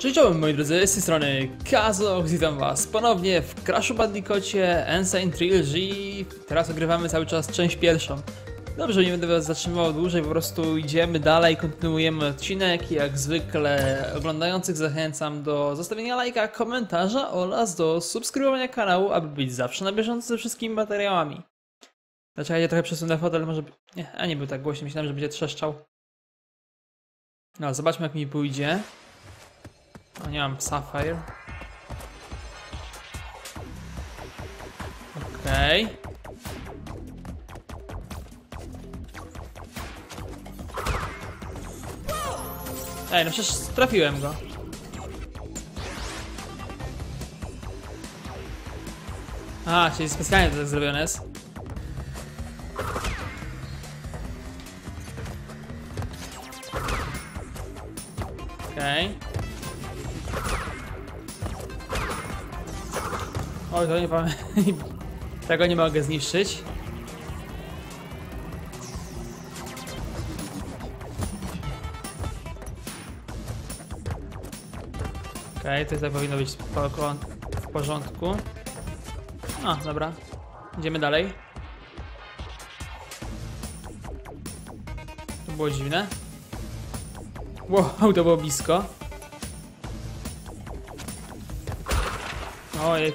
Cześć, moi drodzy, z tej strony Kazo, witam was ponownie w Crashu Bandicoocie Insane Trilogy. Teraz ogrywamy cały czas część pierwszą. Dobrze, nie będę was zatrzymywał dłużej, po prostu idziemy dalej, kontynuujemy odcinek. Jak zwykle oglądających zachęcam do zostawienia lajka, komentarza oraz do subskrybowania kanału, aby być zawsze na bieżąco ze wszystkimi materiałami. Dlaczego ja trochę przesunę fotel, może... Nie, a nie był tak głośno, myślałem, że będzie trzeszczał. No, zobaczmy jak mi pójdzie. O, nie mam Sapphire. Okej. Ej, no przecież trafiłem go. A, czyli specjalnie to tak zrobione jest. Okej. Oj, to nie pamiętam. Tego nie mogę zniszczyć. Okej, okay, to powinno być w porządku. A, dobra. Idziemy dalej. To było dziwne. Wow, to było blisko. Ojej,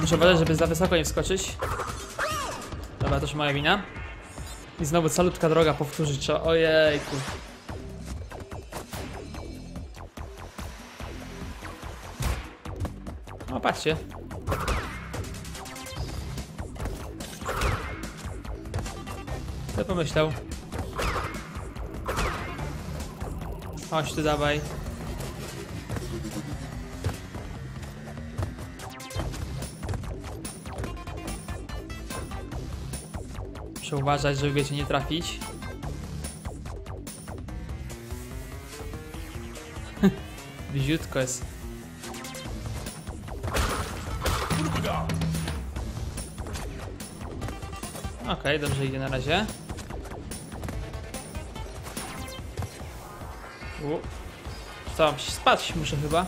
muszę badać, żeby za wysoko nie wskoczyć. Dobra, to już moja wina. I znowu calutka droga powtórzyć trzeba. Ojejku. O, patrzcie. Kto pomyślał? Chodź tu, dawaj. Muszę uważać, żeby wiecie nie trafić. Bliziutko jest. Okej, okay, dobrze idzie na razie. U. Co, spać muszę chyba.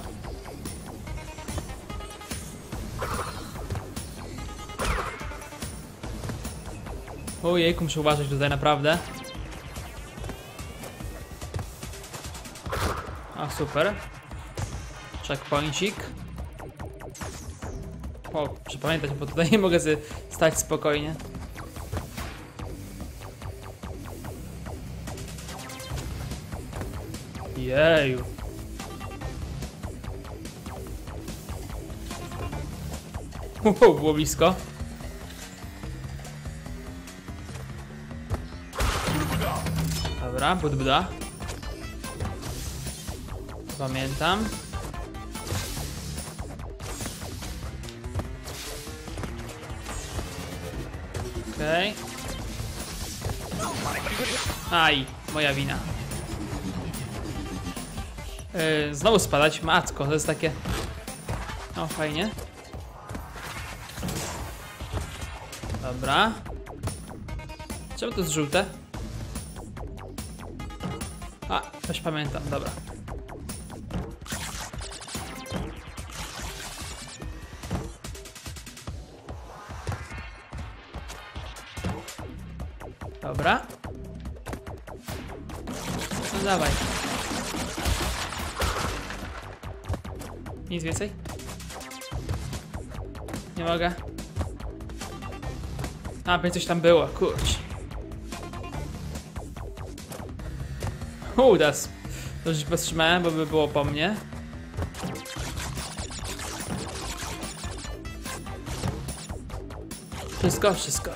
Ojejku, muszę uważać tutaj naprawdę. A super. Checkpointik. O, muszę pamiętać, bo tutaj nie mogę stać spokojnie. Jeju. Wow, było blisko. Dobra, budbda. Pamiętam. Okej. Okay. Aj, moja wina. Yy, znowu spadać, matko, to jest takie... No, fajnie. Dobra. Czemu to jest żółte? Też pamiętam, dobra. Dobra. No dawaj. Nic więcej? Nie mogę. A, by coś tam było, kurczę. Udas. To już powstrzymałem, bo by było po mnie. Wszystko, wszystko.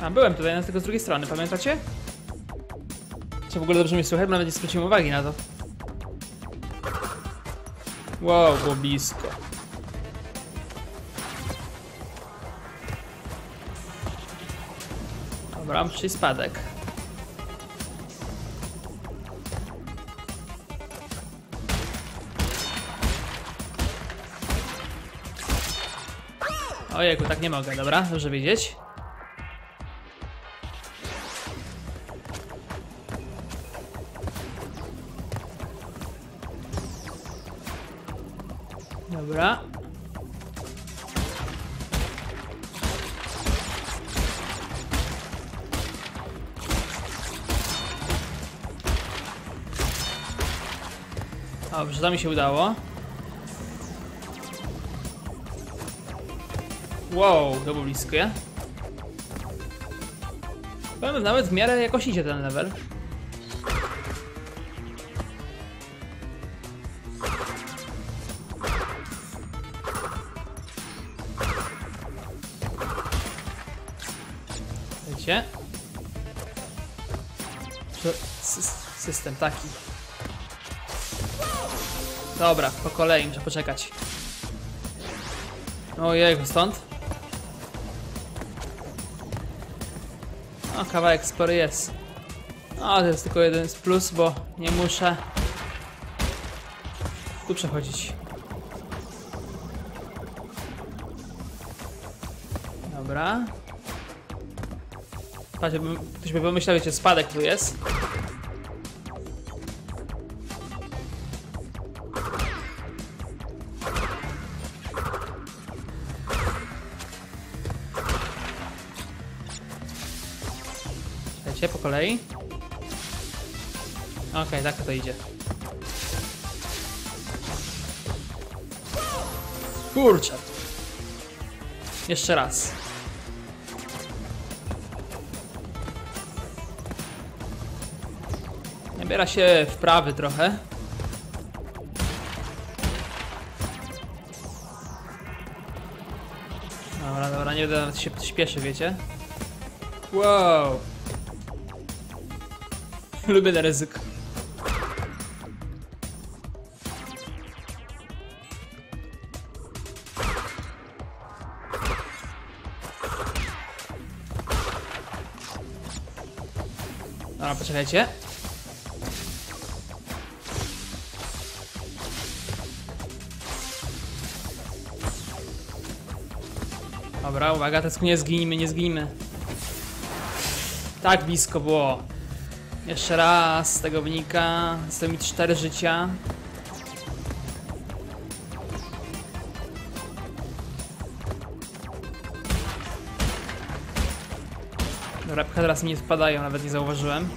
A, byłem tutaj, na tylko z drugiej strony, pamiętacie? Czy w ogóle dobrze mnie słychać? Nawet nie zwróciłem uwagi na to. Wow, było blisko. Dobra, czyli spadek. Ojejku, tak nie mogę, dobra, dobrze wiedzieć. To mi się udało. Wow, to było blisko, ja? Powiem, nawet w miarę jakoś idzie ten level. Wiecie? System taki. Dobra, po kolei muszę poczekać. Ojej, stąd? O, kawałek spory jest. O, to jest tylko jeden z plus, bo nie muszę tu przechodzić. Dobra. Ktoś by pomyślał, że spadek tu jest. Tak to idzie. Kurczę. Jeszcze raz. Nabiera się wprawy trochę. Dobra, dobra, nie będę nawet się śpieszy, wiecie? Wow. Lubię na ryzyko. Poczekajcie. Dobra, uwaga, teraz nie zginimy, nie zginimy. Tak blisko było. Jeszcze raz z tego wynika. Zostały mi 4 życia. Dobra, teraz mi nie wpadają, nawet nie zauważyłem.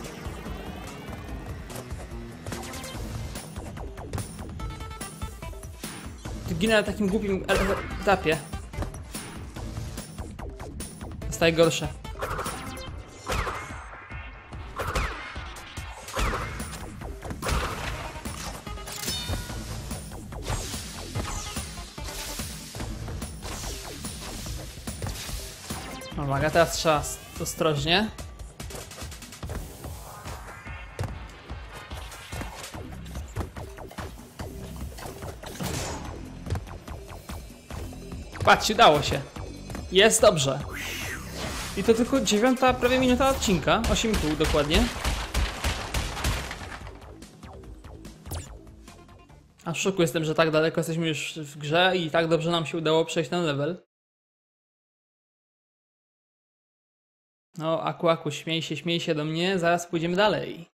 Ginę na takim głupim etapie. Staje gorsze. Uwaga, teraz trzeba ostrożnie. Patrzcie, dało się. Jest dobrze. I to tylko dziewiąta, prawie minuta odcinka. 8,5 dokładnie. A w szoku jestem, że tak daleko jesteśmy już w grze i tak dobrze nam się udało przejść ten level. No, Aku, Aku, śmiej się, śmiej się do mnie, zaraz pójdziemy dalej.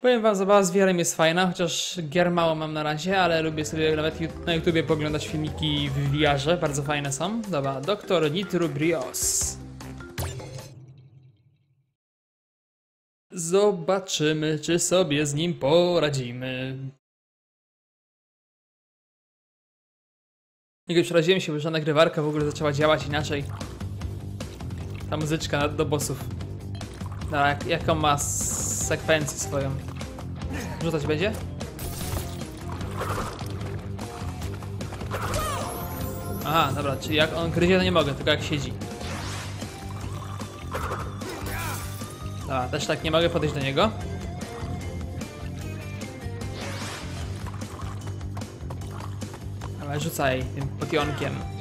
Powiem wam, zabawa z VR-em jest fajna, chociaż gier mało mam na razie, ale lubię sobie nawet na YouTubie poglądać filmiki w VR-ze, bardzo fajne są. Dobra, Doktor Nitro Brios. Zobaczymy, czy sobie z nim poradzimy. Nigdy przeraziłem się, że nagrywarka w ogóle zaczęła działać inaczej. Ta muzyczka do bossów. Dobra, jak, jaką ma sekwencję swoją? Rzucać będzie? Aha, dobra, czyli jak on gryzie, to nie mogę, tylko jak siedzi. Dobra, też tak nie mogę podejść do niego. Ale rzucaj tym potionkiem.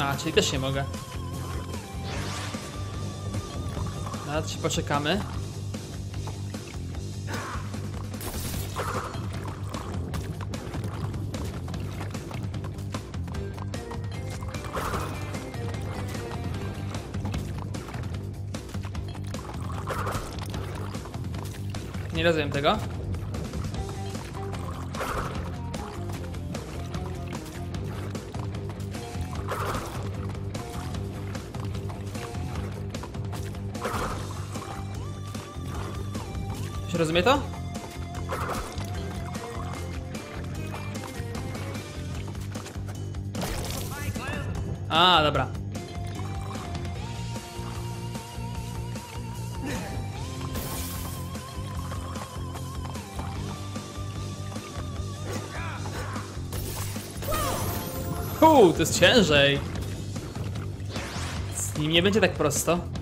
A, czyli też nie mogę. To się poczekamy. Nie rozumiem tego. Rozumie to? A, dobra. Uuu, to jest ciężej. Z nim nie będzie tak prosto.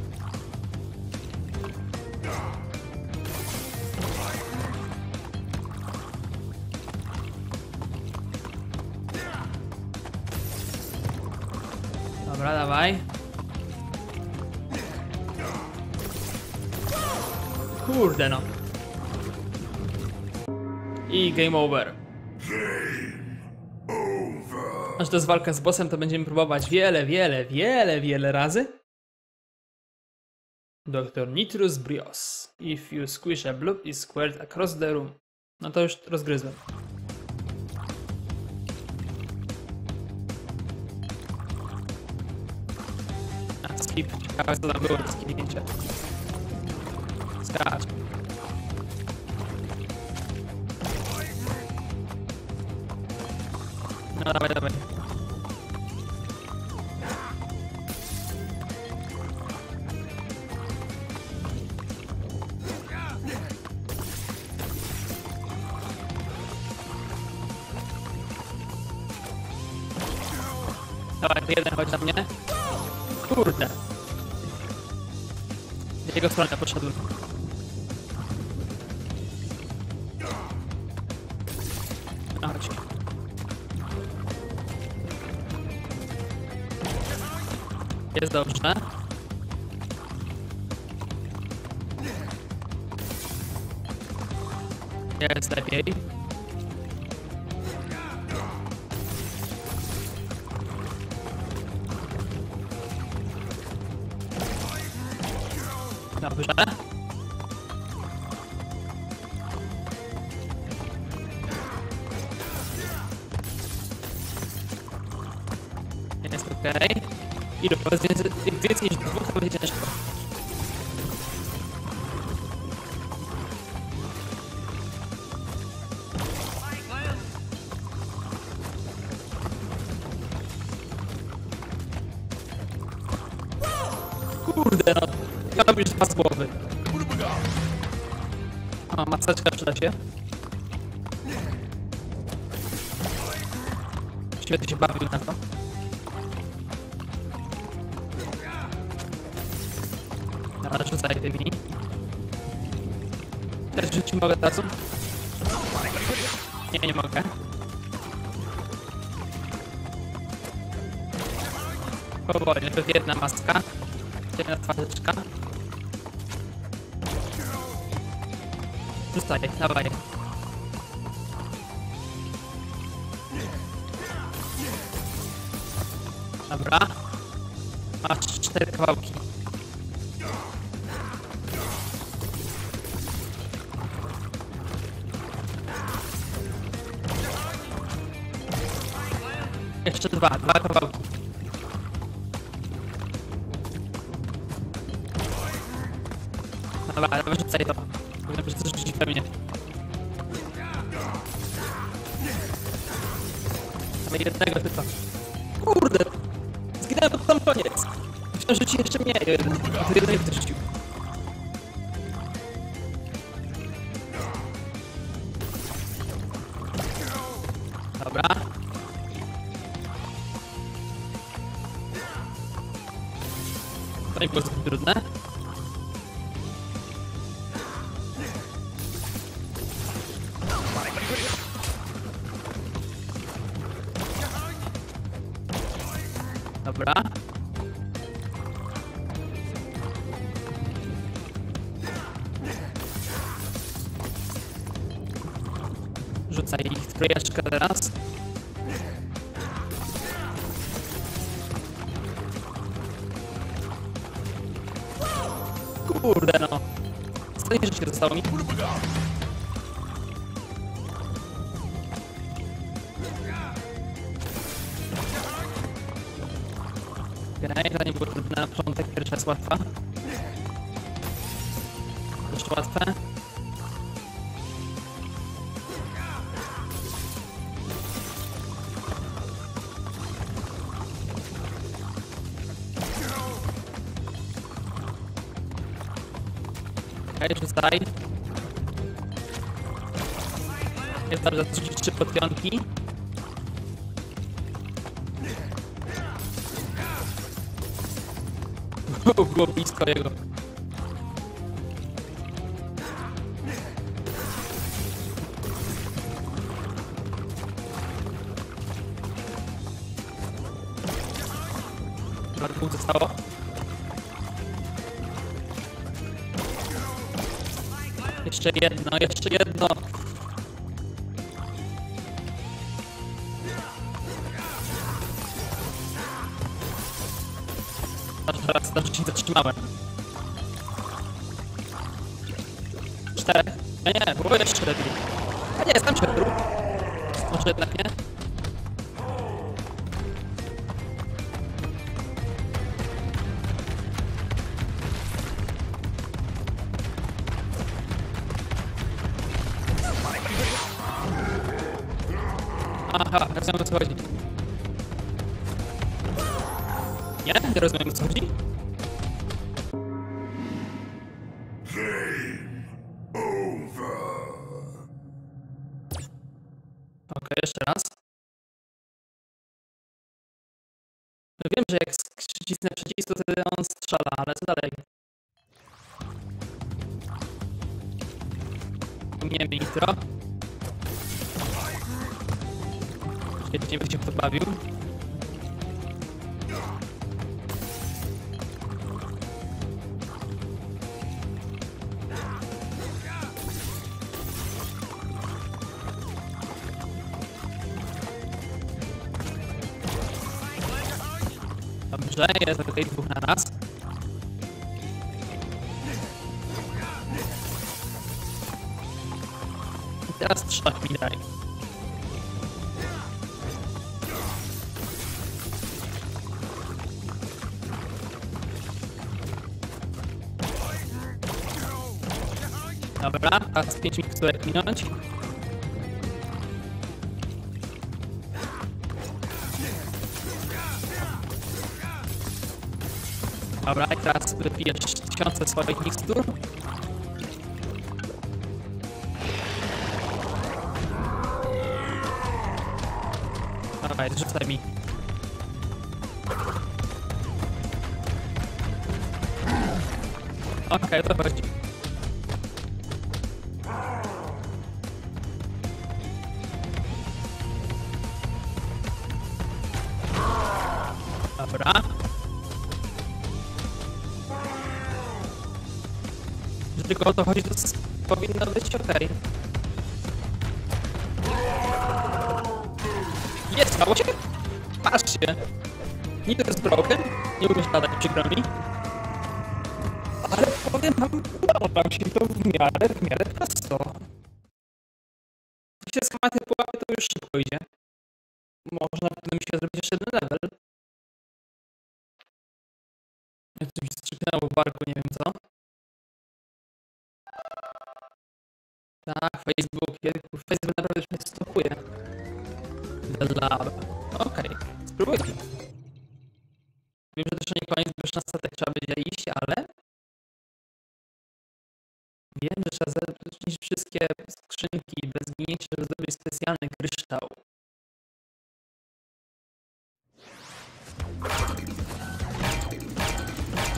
Aż to jest walka z bossem, to będziemy próbować wiele, wiele, wiele, wiele razy. Dr. Nitrus Brios. If you squish a bloop is squared across the room. No to już rozgryzłem. Skip. Ciekawe co tam było do skipnięcia. Skacz. No dawaj, dawaj. Jeden chodź na mnie. Kurde. W jego stronę poszedłem. No. Jest dobrze. Jest lepiej. Dobrze. Jest okej. Ile powiedz więcej, głowy. O, maseczka przyda się. Świetnie się bawił na to. Dobra, rzucaj tymi. Też rzucić mogę od razu? Nie, nie mogę. Powoli, najpierw jedna maska. Dobra. Masz cztery kawałki. Jeszcze dwa, dwa kawałki. Dobra, wyrzucaj to. Być coś rzucić we mnie. Mamy jednego typa. Rzuci jeszcze mnie Rzucaj ich trójeczkę teraz. Kurde no. Ostatnie życie zostało mi. Okej, to nie było trudne na początek, pierwsza jest łatwa. Rzucaj. Jest dobrze, zrzucić trzy potionki. Było, blisko jego. Dwóch zostało. Jeszcze jedno, jeszcze jedno. Teraz dobrze się zatrzymałem. Czterech. Nie, nie, było jeszcze lepiej. A nie, jestem cztery. Może strzela, ale co dalej? Nie nitro. Świetnie by się podbawił. Dobrze, jest okej, dwóch na teraz 5 miksturek minąć. Dobra, i teraz wypijesz tysiące swoich mikstur. Dawaj, rzucaj mi. Okej, to chodzi. O to chodzi, to powinno być ok. Jest, stało się? Patrzcie. Niby jest broken, nie umiesz latać, przykro mi. Ale powiem wam, udało wam się to w miarę, w miarę prosto. Jak się schematy połapie, to już szybko idzie. Można by mi się zrobić jeszcze jeden level. Coś strzyknęło w barku, nie wiem co. Tak, Facebook, Facebook naprawdę już mnie stopuje. The Lab. Okej, spróbuj. Wiem, że też nie koniec, bo już na statek trzeba będzie iść, ale... Wiem, że trzeba zniszczyć wszystkie skrzynki bez zginięcia, żeby zdobyć specjalny kryształ.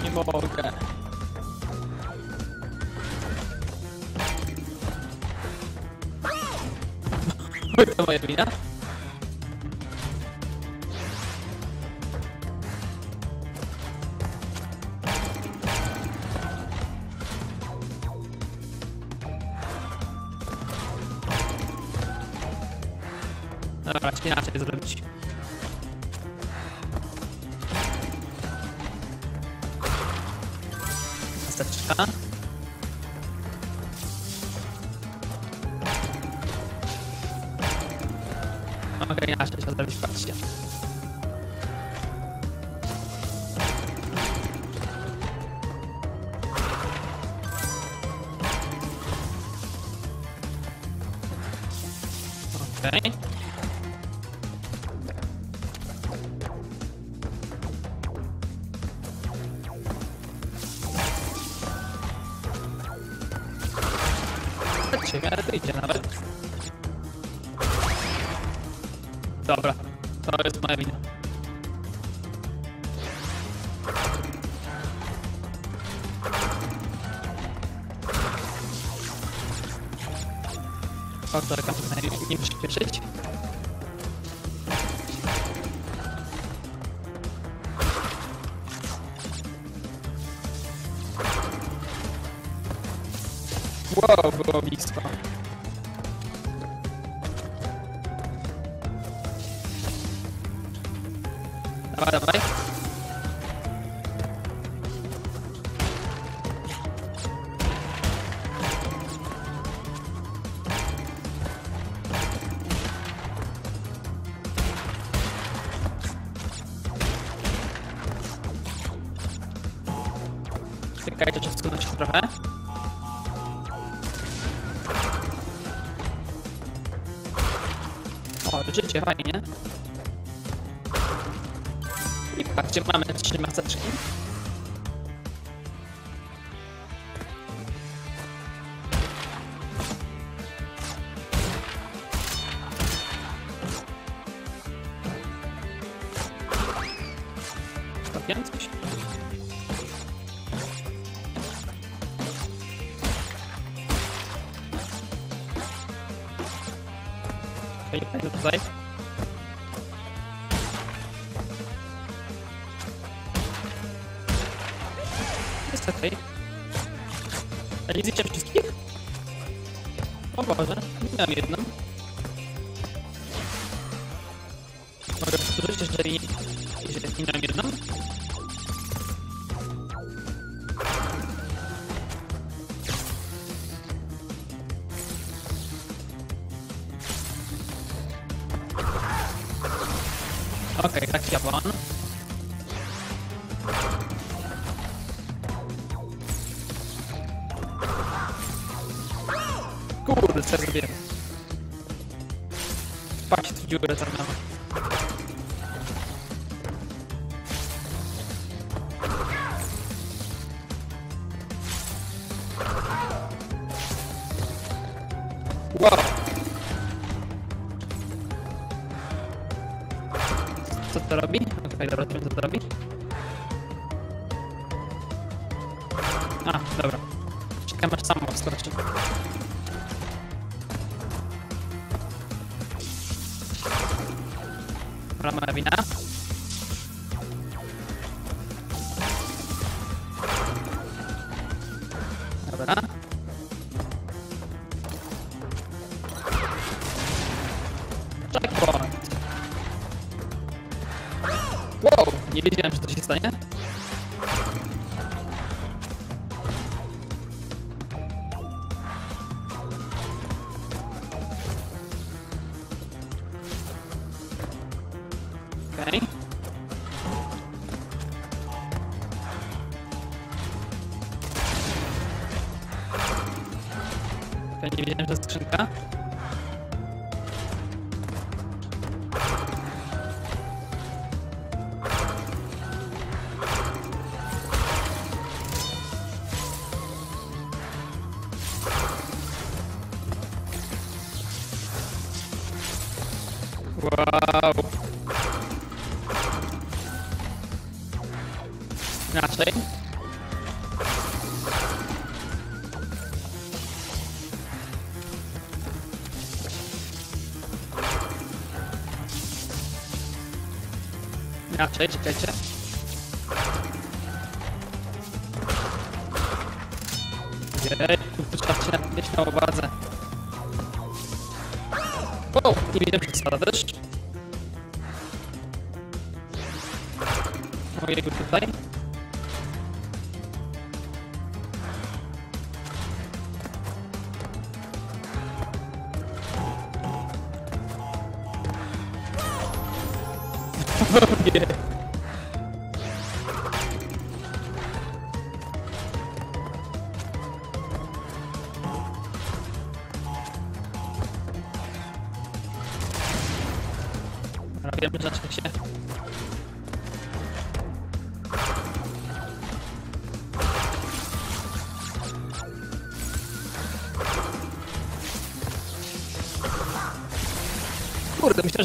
Nie mogę. Oj, to moja wina. Dobra, inaczej zrobić. Chusteczka. llegar y ya nada. Dobra. O, życie, fajnie. I patrzcie, mamy trzy maseczki. Kurde, co ja zrobiłem? Patrz, dziurę tam miałem. nie wiedziałem, że skrzynka. Czekajcie. Jejku, wyczawcie na nieśmiałą bazę. Wow, nie widzę przesada też. Mojego tutaj. yeah.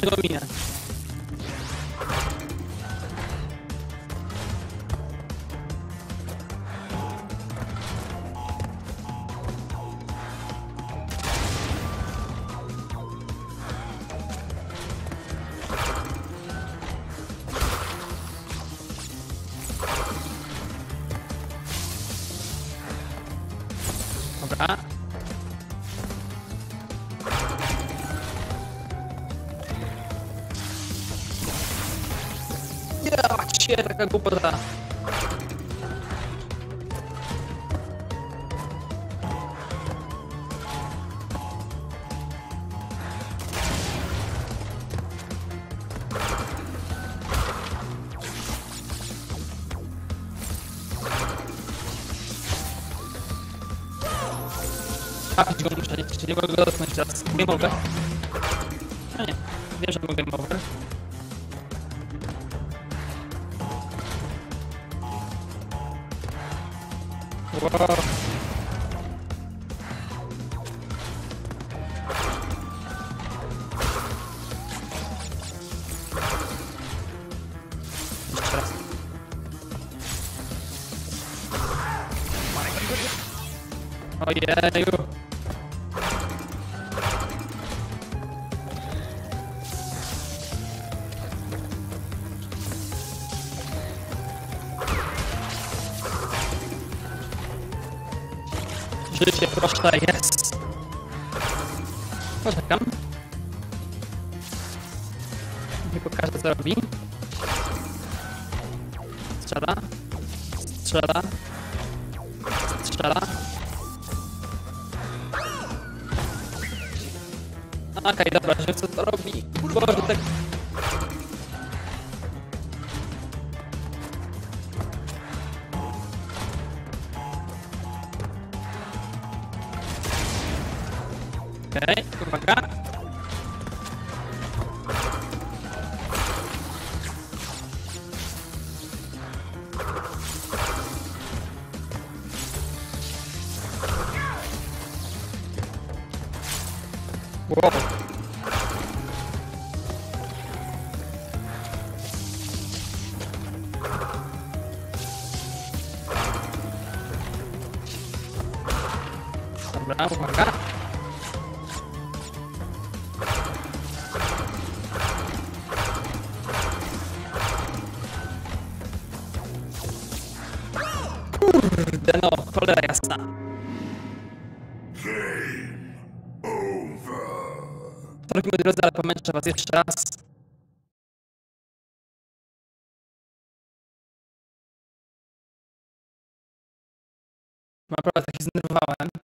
Kurde, Cię, taka głupota. Trafić go muszę, nie, nie mogę dotknąć teraz. Game over. Ojeju. Życie proste jest. Poczekam. Nie pokażę co robi. Strzela. Strzela. Strzela. Okej, dobra, że co to robi? Boże, tak... Kurde no, cholera jasna. Drogi moi drodzy, ale pomęczę was jeszcze raz. Naprawdę tak się zdenerwowałem.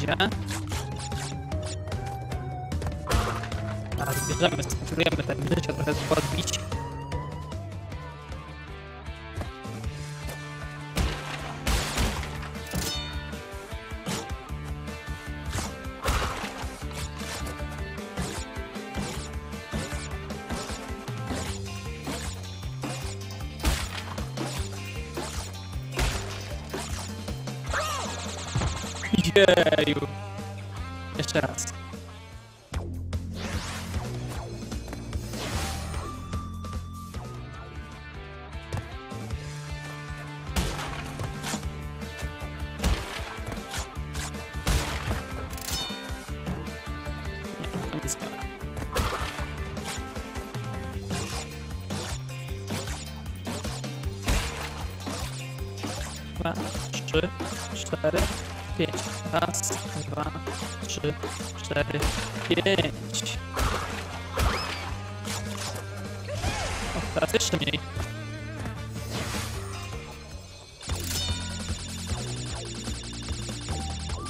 Dobrze idzie. Teraz bierzemy, spróbujemy tak życia trochę podbić. Jeju.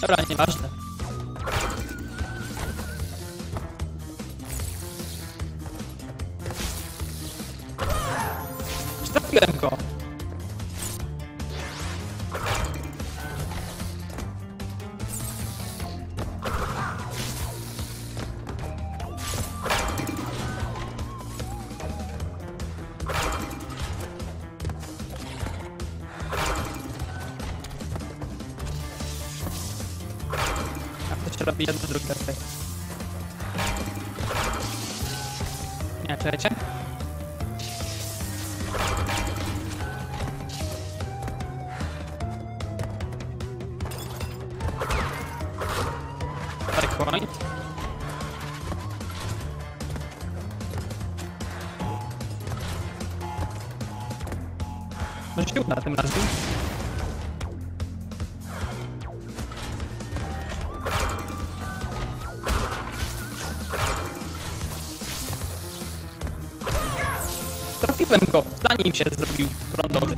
Dobra, nieważne. Czy Trafiłem go, zanim się zrobił prądowy.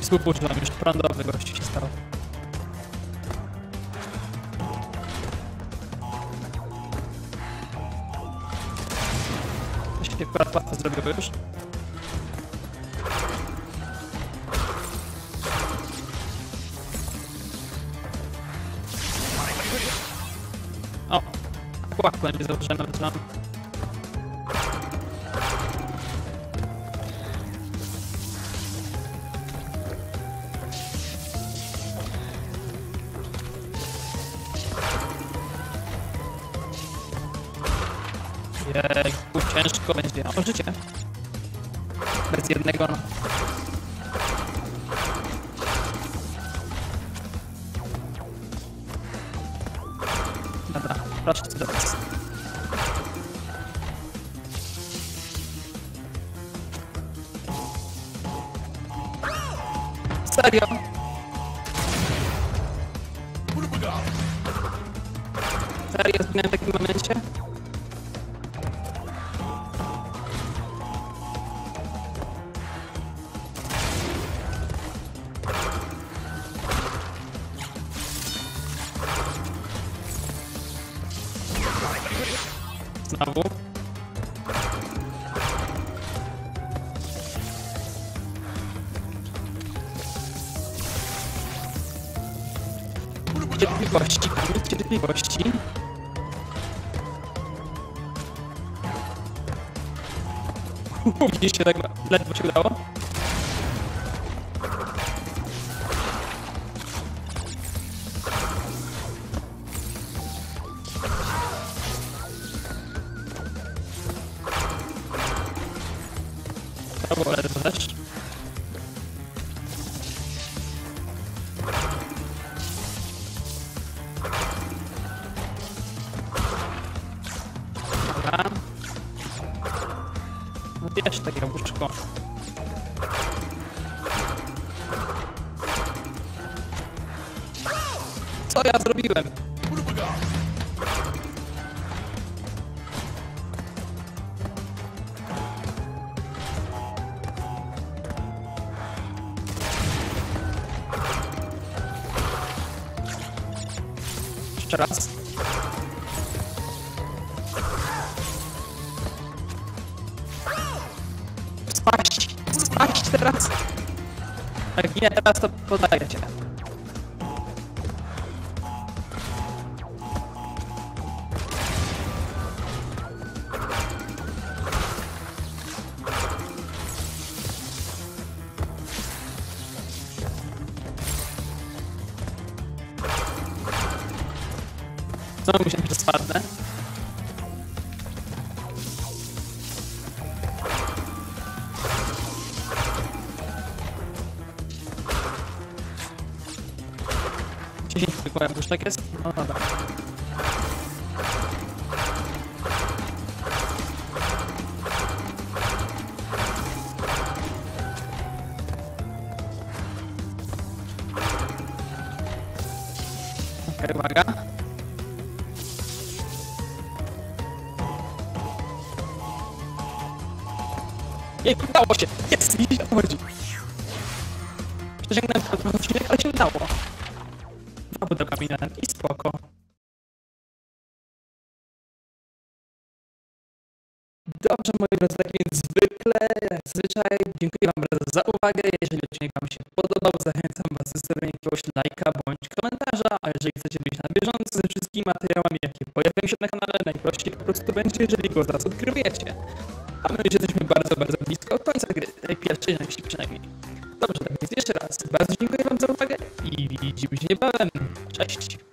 Współczułem, już prądowy gościu się stał. To się akurat łatwo zrobiło już. Serio? Serio, zginąłem w takim momencie? Widzieliście, tak ledwo się udało? To było ledwo. Dobra. Bierz takie jabłuszko. Co ja zrobiłem? Jak nie, teraz Dziesięć tylko jabłuszek jest? No dobra. uwaga. Drodzy, tak więc zwykle, jak zwyczaj, dziękuję Wam bardzo za uwagę. Jeżeli odcinek Wam się podobał, zachęcam Was do zostawienia jakiegoś lajka bądź komentarza, a jeżeli chcecie być na bieżąco ze wszystkimi materiałami, jakie pojawiają się na kanale, najprościej po prostu będzie, jeżeli go zaraz odkrywujecie. A my już jesteśmy bardzo, bardzo blisko końca gry, tej pierwszej części przynajmniej. Dobrze, tak więc jeszcze raz bardzo dziękuję Wam za uwagę i widzimy się niebawem. Cześć!